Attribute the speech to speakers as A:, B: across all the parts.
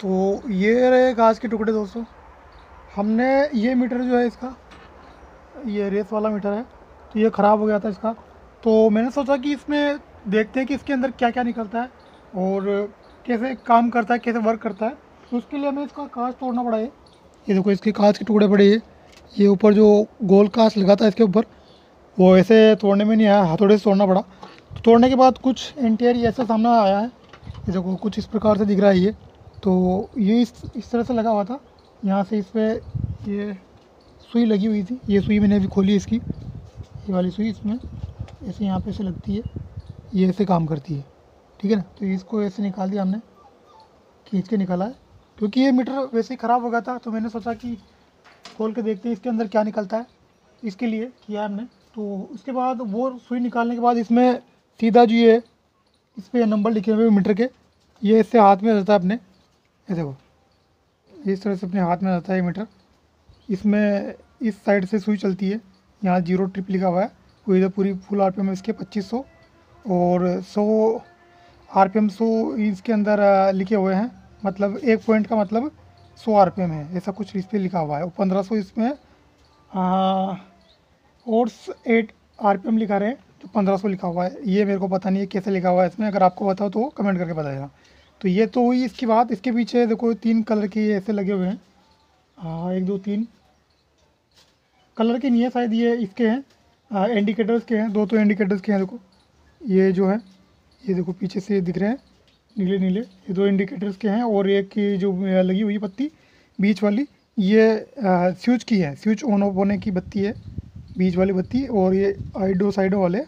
A: तो ये रहे कांच के टुकड़े दोस्तों। हमने ये मीटर जो है इसका, ये रेस वाला मीटर है तो ये ख़राब हो गया था इसका। तो मैंने सोचा कि इसमें देखते हैं कि इसके अंदर क्या क्या निकलता है और कैसे काम करता है, कैसे वर्क करता है। तो उसके लिए हमें इसका कांच तोड़ना पड़ा है ये देखो, इसके कांच के टुकड़े पड़े ये। ये ऊपर जो गोल कांच लगा था इसके ऊपर, वो ऐसे तोड़ने में नहीं आया, हथौड़े से तोड़ना पड़ा। तो तोड़ने के बाद कुछ एंटीयर ऐसा सामने आया है। ये देखो, कुछ इस प्रकार से दिख रहा है ये। तो ये इस इस तरह से लगा हुआ था। यहाँ से इस पर ये सुई लगी हुई थी। ये सुई मैंने अभी खोली इसकी। ये वाली सुई इसमें, ऐसे यहाँ पे ऐसे लगती है। ये ऐसे काम करती है। ठीक है ना? तो इसको ऐसे निकाल दिया हमने। खींच के निकाला है। क्योंकि ये मीटर वैसे ही ख़राब हो गया था तो मैंने सोचा कि खोल के देखते हैं इसके अंदर क्या निकलता है। इसके लिए किया हमने। तो उसके बाद वो सुई निकालने के बाद इसमें सीधा जो ये, इस पर नंबर लिखे हुए मीटर के। ये इससे हाथ में रहता है अपने। ये देखो, इस तरह से अपने हाथ में रहता है मीटर। इसमें इस साइड से सुई चलती है। यहाँ ज़ीरो ट्रिप लिखा हुआ है। वो इधर पूरी फुल आर पी इसके, पच्चीस सौ। और सौ आर पी इसके अंदर लिखे हुए हैं। मतलब एक पॉइंट का मतलब सौ आर पी है। ऐसा कुछ इस पर लिखा हुआ है। और पंद्रह सौ इसमें और एट आर पी लिखा रहे हैं। तो पंद्रह सौ लिखा हुआ है। ये मेरे को पता नहीं है कैसे लिखा हुआ है इसमें। अगर आपको बताओ तो कमेंट करके बताइएगा तो ये तो हुई इसकी बात इसके पीछे देखो तीन कलर के ऐसे लगे हुए हैं। हाँ एक दो तीन। कलर के नहीं है शायद ये इसके हैं। इंडिकेटर्स के हैं दो तो इंडिकेटर्स के हैं देखो। ये जो है ये देखो पीछे से दिख रहे हैं नीले नीले। ये दो इंडिकेटर्स के हैं और एक की जो लगी हुई पत्ती बीच वाली। ये स्विच की है स्विच ऑन ऑफ़ होने की बत्ती है बीच वाली बत्ती और ये आइडो साइडो वाले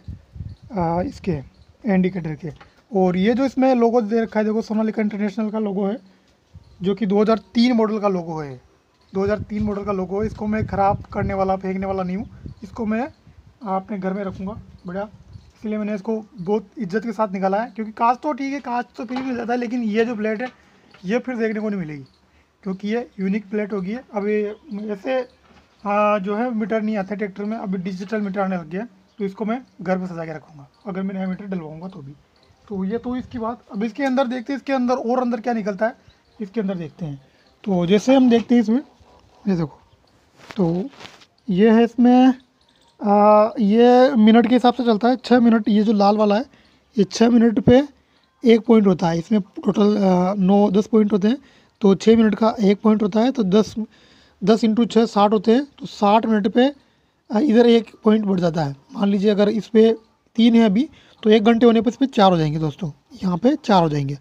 A: आ, इसके इंडिकेटर के। और ये जो इसमें लोगो दे रखा है, देखो सोनालिका इंटरनेशनल का लोगो है, जो कि 2003 मॉडल का लोगो है। 2003 मॉडल का लोगो है। इसको मैं ख़राब करने वाला, फेंकने वाला नहीं हूँ। इसको मैं अपने घर में रखूँगा। बढ़िया। इसलिए मैंने इसको बहुत इज़्ज़त के साथ निकाला है, क्योंकि कांच तो ठीक है कांच तो फिर मिल जाता है, लेकिन ये जो प्लेट है, ये फिर देखने को नहीं मिलेगी, क्योंकि ये यूनिक प्लेट होगी। है अभी ऐसे जो है मीटर नहीं आता ट्रैक्टर में अभी डिजिटल मीटर आने लग गया तो इसको मैं घर पर सजा के रखूँगा। अगर मैं नया मीटर डलवाऊँगा तो भी। तो ये तो इसकी बात अब इसके अंदर देखते हैं इसके अंदर और अंदर क्या निकलता है इसके अंदर देखते हैं। तो जैसे हम देखते हैं इसमें ये देखो तो ये है इसमें आ, ये मिनट के हिसाब से चलता है छः मिनट ये जो लाल वाला है ये छः मिनट पे एक पॉइंट होता है। इसमें टोटल नौ दस पॉइंट होते हैं तो छः मिनट का एक पॉइंट होता है तो दस दस इंटू छः साठ होते हैं तो साठ मिनट पे इधर एक पॉइंट बढ़ जाता है। मान लीजिए अगर इस पर तीन है अभी तो एक घंटे होने पर इसमें चार हो जाएँगे दोस्तों। यहाँ पे चार हो जाएँगे।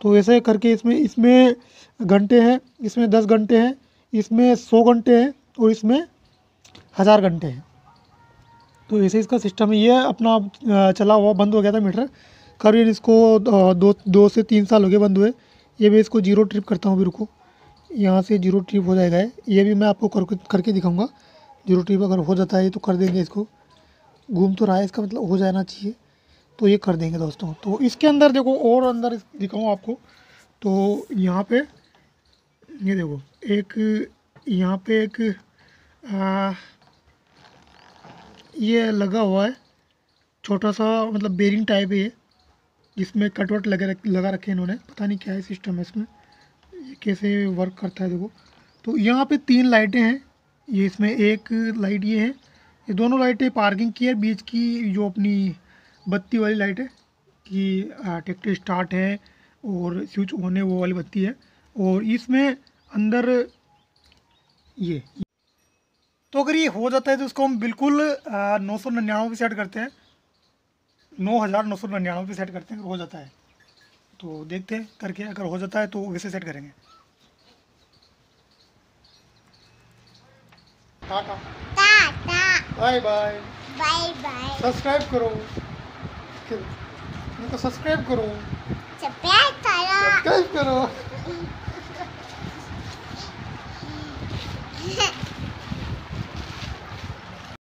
A: तो ऐसे करके इसमें इसमें घंटे हैं, इसमें दस घंटे हैं, इसमें सौ घंटे हैं और इसमें हज़ार घंटे हैं। तो ऐसे इसका सिस्टम ये अपना चला हुआ, बंद हो गया था मीटर करीब इसको दो दो से तीन साल हो गए बंद हुए। ये मैं इसको ज़ीरो ट्रिप करता हूँ अभी रुको यहाँ से ज़ीरो ट्रिप हो जाएगा। ये भी मैं आपको कर, करके दिखाऊँगा। ज़ीरो ट्रिप अगर हो जाता है तो कर देंगे इसको। घूम तो रहा है, इसका मतलब हो जाना चाहिए। तो ये कर देंगे दोस्तों। तो इसके अंदर देखो और अंदर दिखाऊँ आपको तो यहाँ पे ये देखो एक यहाँ पे एक आ, ये लगा हुआ है छोटा सा मतलब बेरिंग टाइप है ये जिसमें कटवट लगे रख, लगा रखे इन्होंने। पता नहीं क्या है सिस्टम है इसमें ये कैसे वर्क करता है देखो। तो यहाँ पे तीन लाइटें हैं ये इसमें एक लाइट ये है ये दोनों लाइटें पार्किंग की है बीच की जो अपनी बत्ती वाली लाइट है कि ट्रैक्टर स्टार्ट है और स्विच ऑन है वो वाली बत्ती है। और इसमें अंदर ये। तो अगर ये हो जाता है तो इसको हम बिल्कुल नौ सौ निन्यानवे पे सेट करते हैं। नौ हज़ार नौ सौ निन्यानवे पे सेट करते हैं अगर हो जाता है। तो देखते हैं करके अगर हो जाता है तो वैसे सेट करेंगे। Tata. Bye bye.
B: Bye bye.
A: Subscribe करो उनको सब्सक्राइब करो।
B: सब्सक्राइब करो।
A: सब्सक्राइब करो।